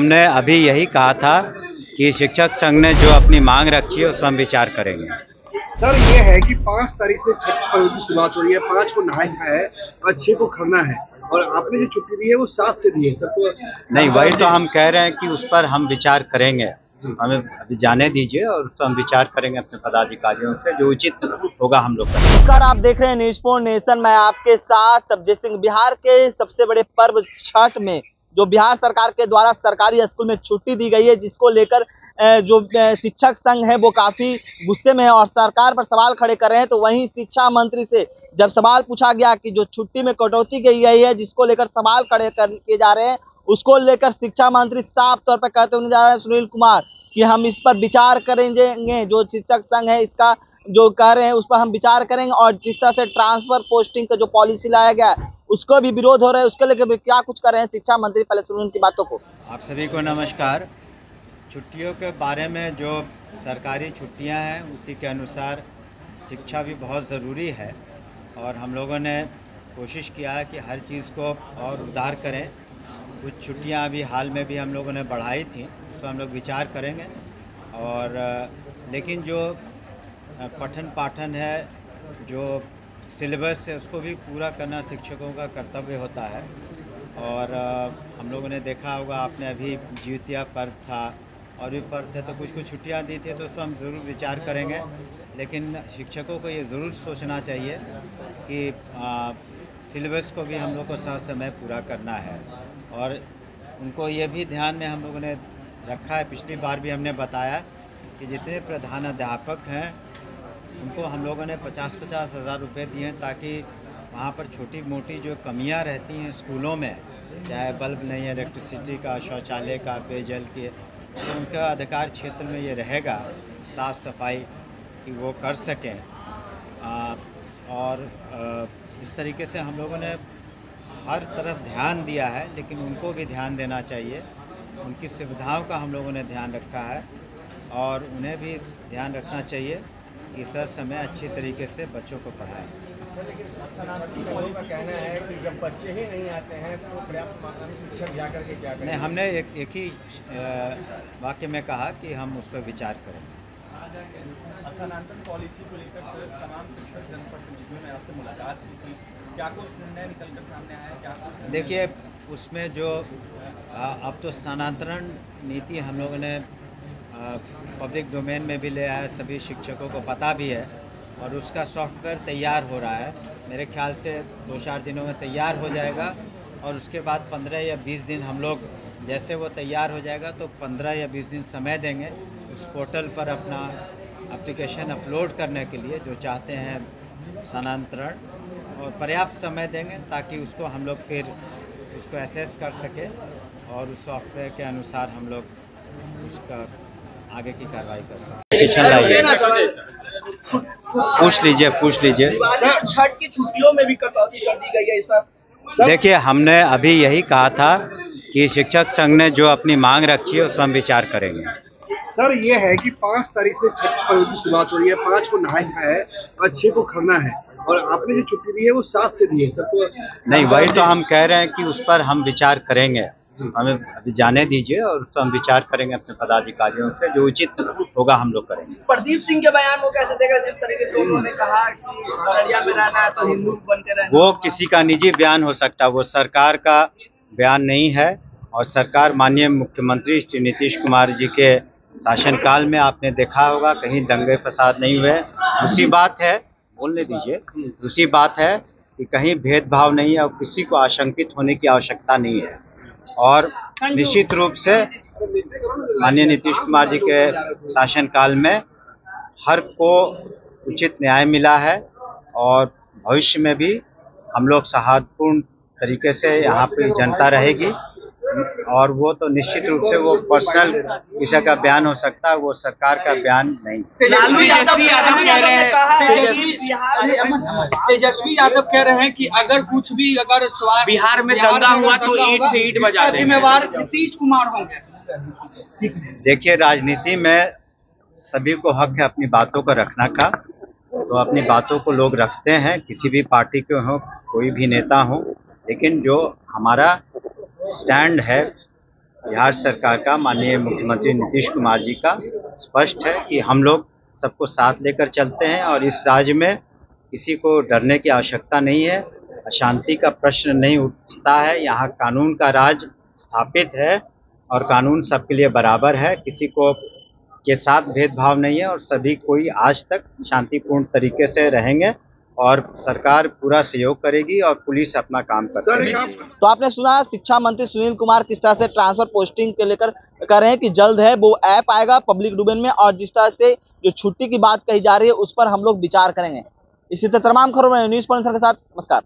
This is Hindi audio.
हमने अभी यही कहा था कि शिक्षक संघ ने जो अपनी मांग रखी है उस पर हम विचार करेंगे। सर ये है कि पाँच तारीख से छठ पर्व की शुरुआत हो रही है पाँच को नहाय है और छह को खरना है। और आपने जो छुट्टी दी है वो सात से दी है सर तो नहीं वही तो हम कह रहे हैं कि उस पर हम विचार करेंगे। हमें अभी जाने दीजिए और उस पर हम विचार करेंगे अपने पदाधिकारियों से जो उचित होगा हम लोग नमस्कार आप देख रहे हैं न्यूज़ फोर नेशन मैं आपके साथ अजय सिंह। बिहार के सबसे बड़े पर्व छठ में जो बिहार सरकार के द्वारा सरकारी स्कूल में छुट्टी दी गई है, जिसको लेकर जो शिक्षक संघ है, वो काफ़ी गुस्से में है और सरकार पर सवाल खड़े कर रहे हैं। तो वहीं शिक्षा मंत्री से जब सवाल पूछा गया कि जो छुट्टी में कटौती की गई है, जिसको लेकर सवाल खड़े कर, किए जा रहे हैं, उसको लेकर शिक्षा मंत्री साफ़ तौर पर कहते हुए जा रहे हैं सुनील कुमार कि हम इस पर विचार करेंगे, जो शिक्षक संघ है, इसका जो कह रहे हैं, उस पर हम विचार करेंगे और जिस तरह से ट्रांसफ़र पोस्टिंग का जो पॉलिसी लाया गया उसको भी विरोध हो रहा है, उसके लेकर क्या कुछ कर रहे हैं शिक्षा मंत्री पहले सुनिए उनकी बातों को। आप सभी को नमस्कार। छुट्टियों के बारे में जो सरकारी छुट्टियाँ हैं, उसी के अनुसार शिक्षा भी बहुत ज़रूरी है और हम लोगों ने कोशिश किया है कि हर चीज़ को और उदार करें। कुछ छुट्टियाँ अभी हाल में भी हम लोगों ने बढ़ाई थी, उस पर हम लोग विचार करेंगे। और, लेकिन जो पठन पाठन है, जो सिलेबस है उसको भी पूरा करना शिक्षकों का कर्तव्य होता है। और हम लोगों ने देखा होगा, आपने अभी ज्योतिया पर्व था और भी पर्व थे तो कुछ कुछ छुट्टियाँ दी थी तो उस पर हम ज़रूर विचार करेंगे। लेकिन शिक्षकों को ये ज़रूर सोचना चाहिए कि सिलेबस को भी हम लोग को समय समय पूरा करना है। और उनको ये भी ध्यान में हम लोगों ने रखा है, पिछली बार भी हमने बताया कि जितने प्रधान अध्यापक हैं उनको हम लोगों ने पचास पचास हज़ार रुपये दिए हैं ताकि वहाँ पर छोटी मोटी जो कमियाँ रहती हैं स्कूलों में चाहे बल्ब नहीं है इलेक्ट्रिसिटी का शौचालय का पेयजल के तो उनका अधिकार क्षेत्र में ये रहेगा साफ़ सफ़ाई कि वो कर सकें। आ, और आ, इस तरीके से हम लोगों ने हर तरफ़ ध्यान दिया है लेकिन उनको भी ध्यान देना चाहिए। उनकी सुविधाओं का हम लोगों ने ध्यान रखा है और उन्हें भी ध्यान रखना चाहिए। कि सर समय अच्छे तरीके से बच्चों को पढ़ाएँ। का कहना है कि जब बच्चे ही नहीं आते हैं तो पर्याप्त मात्रा में शिक्षक जा करके क्या नहीं हमने एक एक ही वाक्य में कहा कि हम उस पर विचार करेंगे स्थानांतरण पॉलिसी को लेकर तमाम शिक्षक जनप्रतिनिधियों ने आपसे मुलाकात की थी। क्या कुछ निर्णय निकल कर सामने आया क्या देखिए उसमें जो अब तो स्थानांतरण नीति हम लोगों ने पब्लिक डोमेन में भी ले आया सभी शिक्षकों को पता भी है और उसका सॉफ्टवेयर तैयार हो रहा है। मेरे ख्याल से दो चार दिनों में तैयार हो जाएगा और उसके बाद पंद्रह या बीस दिन हम लोग जैसे वो तैयार हो जाएगा तो पंद्रह या बीस दिन समय देंगे उस पोर्टल पर अपना एप्लीकेशन अपलोड करने के लिए जो चाहते हैं स्थानांतरण और पर्याप्त समय देंगे ताकि उसको हम लोग फिर उसको एसेस कर सके और उस सॉफ्टवेयर के अनुसार हम लोग उसका आगे की कार्रवाई कर सकें पूछ लीजिए पूछ लीजिए। छठ की छुट्टियों में भी कटौती कर दी गई है इस पर देखिए हमने अभी यही कहा था कि शिक्षक संघ ने जो अपनी मांग रखी है उस पर हम विचार करेंगे। सर ये है कि पाँच तारीख से छठ पर्व की शुरुआत हो रही है पाँच को नहाय है और छह को खरना है। और आपने जो छुट्टी दी है वो सात से दी है। सर तो नहीं वही तो हम कह रहे हैं कि उस पर हम विचार करेंगे। हमें अभी जाने दीजिए और उस पर हम विचार करेंगे अपने पदाधिकारियों से जो उचित होगा हम लोग करेंगे। प्रदीप सिंह के बयान को कैसे देगा जिस तरीके से उन्होंने कहा कि अररिया में रहना है तो हिंदू बन के रहना वो किसी का निजी बयान हो सकता है वो सरकार का बयान नहीं है और सरकार माननीय मुख्यमंत्री श्री नीतीश कुमार जी के शासनकाल में आपने देखा होगा कहीं दंगे फसाद नहीं हुए। दूसरी बात है बोलने दीजिए दूसरी बात है कि कहीं भेदभाव नहीं है और किसी को आशंकित होने की आवश्यकता नहीं है। और निश्चित रूप से माननीय नीतीश कुमार जी के शासनकाल में हर को उचित न्याय मिला है और भविष्य में भी हम लोग सहादपूर्ण तरीके से यहाँ पे जनता रहेगी। और वो तो निश्चित रूप से वो पर्सनल किसी का बयान हो सकता है वो सरकार का बयान नहीं। लालू यादव यादव कह रहे हैं तेजस्वी तेजस्वी यादव कह रहे हैं कि अगर कुछ भी अगर बिहार में दंगा हुआ तो ईंट से ईंट बजा जिम्मेवार नीतीश कुमार होंगे। देखिए राजनीति में सभी को हक है अपनी बातों को रखना का। तो अपनी बातों को लोग रखते हैं किसी भी पार्टी के हो कोई भी नेता हो। लेकिन जो हमारा स्टैंड है बिहार सरकार का माननीय मुख्यमंत्री नीतीश कुमार जी का स्पष्ट है कि हम लोग सबको साथ लेकर चलते हैं और इस राज्य में किसी को डरने की आवश्यकता नहीं है, अशांति का प्रश्न नहीं उठता है। यहाँ कानून का राज स्थापित है और कानून सबके लिए बराबर है, किसी को के साथ भेदभाव नहीं है और सभी कोई आज तक शांतिपूर्ण तरीके से रहेंगे। और सरकार पूरा सहयोग करेगी और पुलिस अपना काम करेगी तो आपने सुना शिक्षा मंत्री सुनील कुमार किस तरह से ट्रांसफ़र पोस्टिंग के लेकर कह रहे हैं कि जल्द है वो ऐप आएगा पब्लिक डोमेन में और जिस तरह से जो छुट्टी की बात कही जा रही है उस पर हम लोग विचार करेंगे। इसी तरह तमाम खबरों में न्यूज़ पॉइंट के साथ नमस्कार।